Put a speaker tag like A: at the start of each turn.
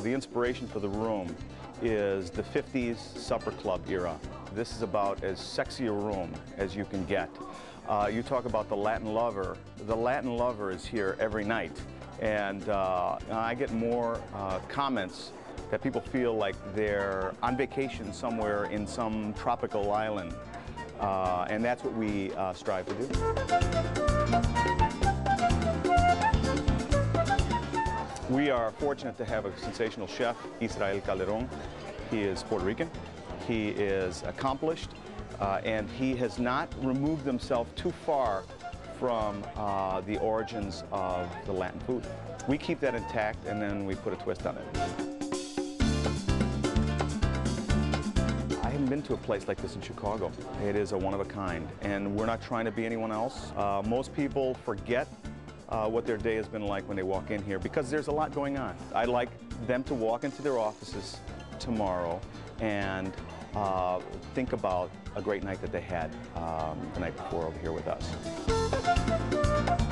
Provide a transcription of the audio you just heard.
A: the inspiration for the room is the 50s supper club era. This is about as sexy a room as you can get. Uh, you talk about the Latin lover. The Latin lover is here every night. And uh, I get more uh, comments that people feel like they're on vacation somewhere in some tropical island. Uh, and that's what we uh, strive to do. We are fortunate to have a sensational chef, Israel Calderon. He is Puerto Rican. He is accomplished, uh, and he has not removed himself too far from uh, the origins of the Latin food. We keep that intact, and then we put a twist on it. I haven't been to a place like this in Chicago. It is a one of a kind, and we're not trying to be anyone else. Uh, most people forget uh, what their day has been like when they walk in here because there's a lot going on. I'd like them to walk into their offices tomorrow and uh, think about a great night that they had um, the night before over here with us.